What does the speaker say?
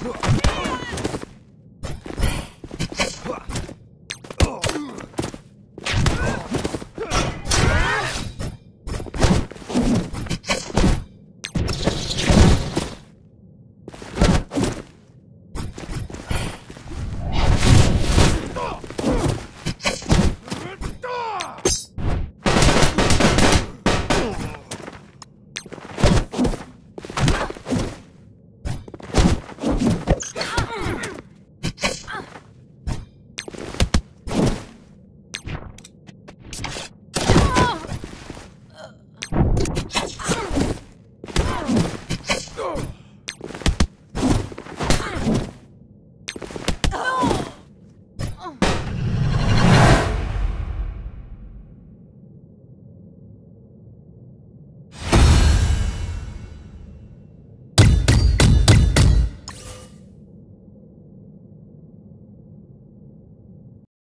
Whoa.